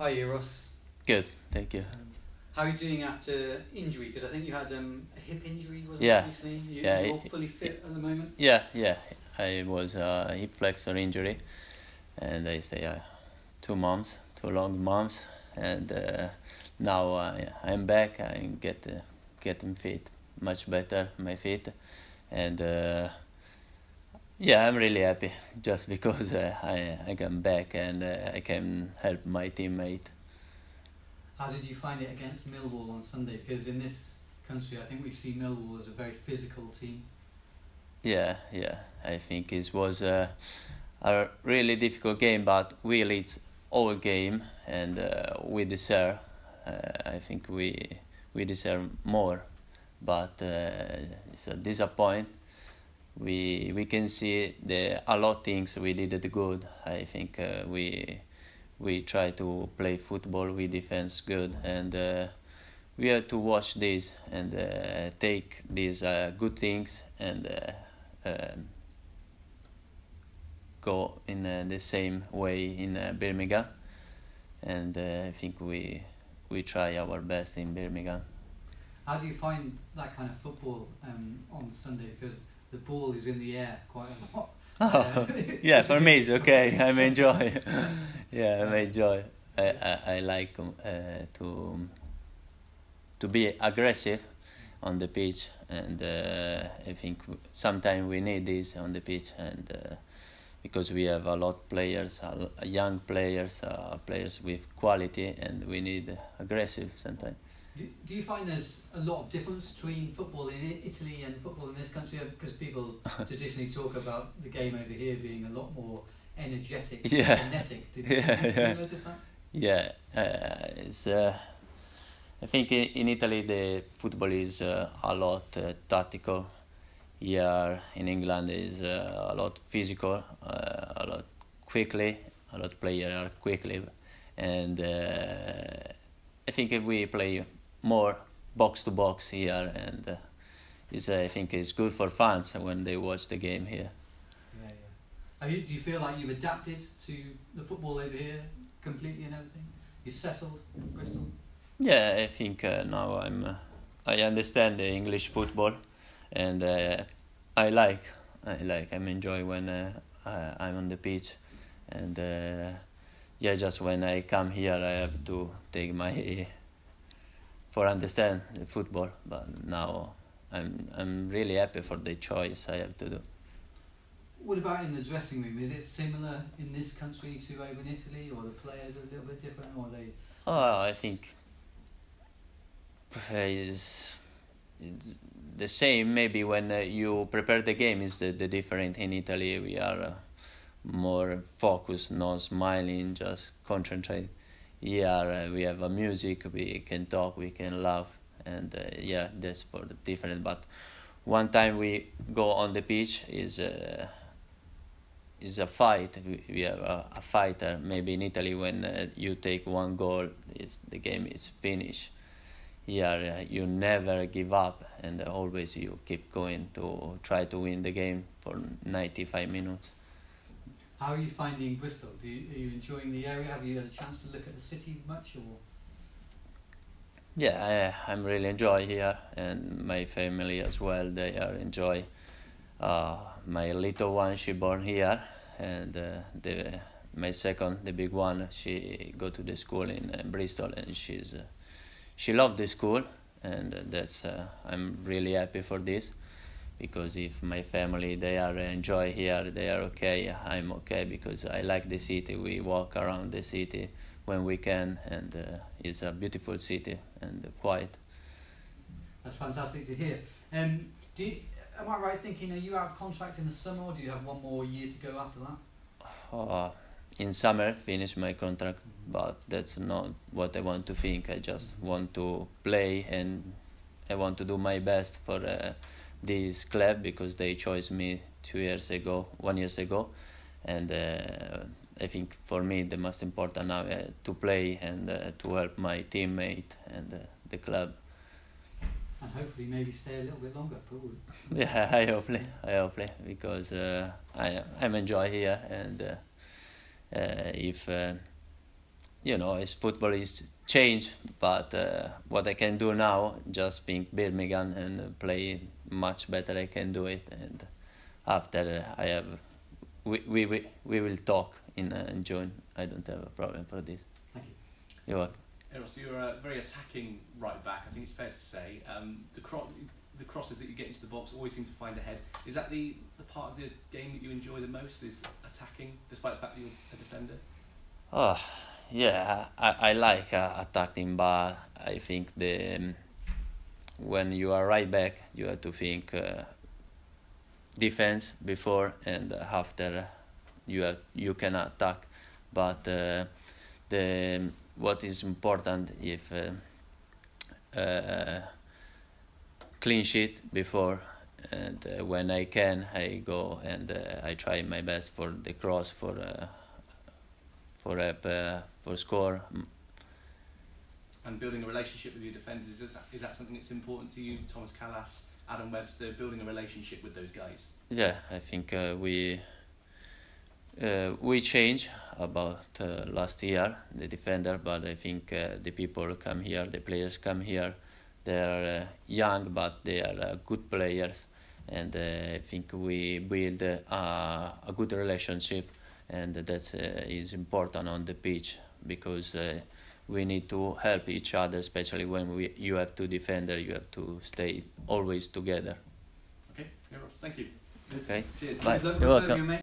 Hi, Eros. Good, thank you. Um, how are you doing after injury? Because I think you had um, a hip injury, wasn't Yeah. it, recently? You, Yeah, You're fully fit at the moment? Yeah, yeah. I was a hip flexor injury, and I stay uh, two months, two long months, and uh, now I I'm back. I get uh, getting fit, much better my feet, and uh, yeah, I'm really happy just because uh, I I come back and uh, I can help my teammate. How did you find it against Millwall on Sunday? Because in this country, I think we see Millwall as a very physical team. Yeah, yeah. I think it was uh, a really difficult game, but we lead all game, and uh, we deserve. Uh, I think we we deserve more, but uh, it's a disappoint. We we can see the a lot of things we did good. I think uh, we we try to play football. We defense good, and uh, we have to watch this and uh, take these uh, good things and uh, um, go in uh, the same way in Birmingham. And I think we we try our best in Birmingham. How do you find that kind of football um, on Sunday? Because the ball is in the air quite a lot. Oh, yeah, for me it's okay. I'm enjoy. yeah, I enjoy. I I, I like um, uh, to to be aggressive on the pitch, and uh, I think sometimes we need this on the pitch, and uh, because we have a lot of players, young players, uh, players with quality, and we need aggressive sometimes. Do, do you find there's a lot of difference between football in Italy and football in this country? Because people traditionally talk about the game over here being a lot more energetic, Yeah. kinetic. Did, Yeah, did yeah. you notice that? Yeah, uh, it's. Uh, I think in, in Italy the football is uh, a lot uh, tactical. Here in England is uh, a lot physical, uh, a lot quickly. A lot player are quickly, and uh, I think if we play more box to box here, and uh, it's I think it's good for fans when they watch the game here. Yeah, yeah. You, do you feel like you've adapted to the football over here completely and everything? You settled in Bristol? Yeah, I think uh, now I'm. Uh, I understand the English football, and uh, I like. I like. I'm enjoy when uh, I, I'm on the pitch, and uh, yeah, just when I come here, I have to take my for understand football. But now I'm I'm really happy for the choice I have to do. What about in the dressing room? Is it similar in this country to over in Italy, or the players are a little bit different, or they? Oh, I think is it's the same. Maybe when uh, you prepare the game is the, the different. In Italy, we are uh, more focused, not smiling, just concentrate. Uh, we have a music, we can talk, we can laugh, and uh, yeah, that's for the different. But one time we go on the pitch is. Uh, is a fight. We, we have a, a fighter. Maybe in Italy, when uh, you take one goal, is the game is finished. Here, uh, you never give up, and always you keep going to try to win the game for 95 minutes. How are you finding Bristol? Do you, are you enjoying the area? Have you had a chance to look at the city much, or? Yeah, I, I'm really enjoy here, and my family as well. They are enjoy. Uh, my little one, she born here, and uh, the my second, the big one, she go to the school in uh, Bristol, and she's uh, she loved the school, and uh, that's uh, I'm really happy for this, because if my family they are enjoy here, they are okay. I'm okay because I like the city. We walk around the city when we can, and uh, it's a beautiful city and quiet. That's fantastic to hear. Um, do you, am I right thinking are you out of contract in the summer, or do you have one more year to go after that? uh, in summer finish my contract but that's not what i want to think i just want to play and i want to do my best for uh, this club because they chose me two years ago one years ago and uh, i think for me the most important now uh, to play and uh, to help my teammate and uh, the club And hopefully maybe stay a little bit longer, probably. yeah i hopefully i hopefully because uh, i i'm enjoy here and uh, uh, if uh, you know, as football is change, but uh, what I can do now, just being Birmingham and play much better. I can do it, and after I have, we we we, we will talk in, uh, in June. I don't have a problem for this. Thank you. You're welcome. Eros, you're a very attacking right back. I think it's fair to say. Um, the cro- the crosses that you get into the box always seem to find ahead. Is that the, the part of the game that you enjoy the most? Is attacking, despite the fact that you're a defender? Oh, yeah, I, I like uh, attacking, but I think the um, when you are right back, you have to think uh, defense before and after you have, you can attack. But uh, the what is important if uh, uh, clean sheet before and uh, when I can I go and uh, I try my best for the cross for uh, for uh, for score And building a relationship with your defenders is that, is that something that's important to you, Thomas Kalas, Adam Webster, building a relationship with those guys? yeah I think uh, we uh, we change about uh, last year the defender but I think uh, the people come here the players come here. They are uh, young but they are uh, good players. And I think we build a good relationship and that is important on the pitch because we need to help each other especially when we you have two defender you have to stay always together Okay, thank you. okay Cheers. Bye. You're welcome.